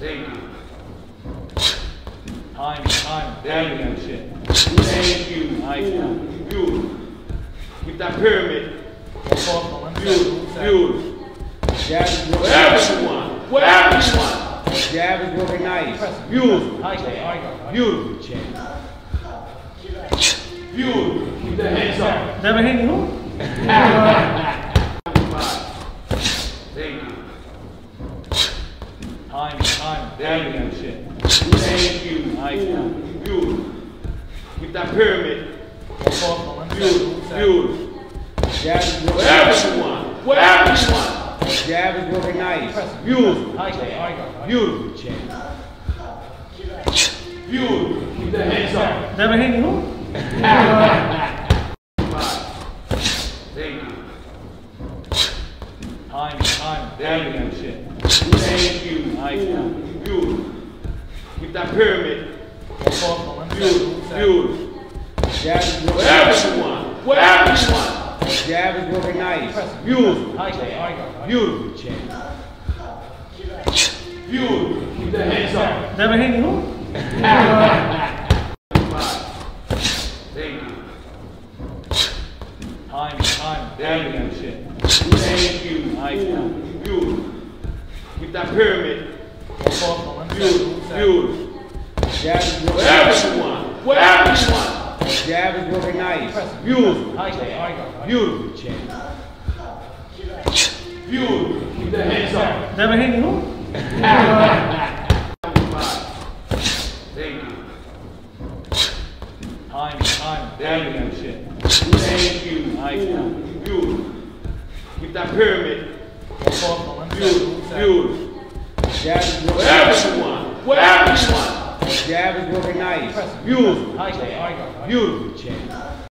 Thank you. Time, time, Thank having you. Thank you. Nice. Beautiful. With that pyramid. Beautiful. Beautiful. Jab you want. Whatever you want. jab is working nice. Beautiful. Beautiful. Beautiful. Keep the hands up. Never hit you? Thank you. Time, that shit. Thank you. Nice. Beautiful. With that pyramid. Beautiful. Beautiful. Whatever you want. Whatever you want. jab is working nice. Beautiful. Beautiful. Beautiful. Keep the hands up. Never hit you? Thank you. Time, time, that shit. Thank you. Nice. That pyramid. Beautiful. Beautiful. Whatever you want. Whatever you want. jab is working nice. Beautiful. Beautiful. Beautiful. Keep the hands up. Never hit you? Thank you. Time, time, having that shit. Thank you. Nice. Beautiful. With that pyramid. Beautiful. Beautiful. Whatever you want. jab is working nice. Beautiful. Beautiful. Beautiful. Keep the hands up. Time, time, having that. Thank you. Beautiful. With that pyramid. Beautiful. Beautiful. Whatever you want. Whatever you want. Jab is working nice. Beautiful. Beautiful.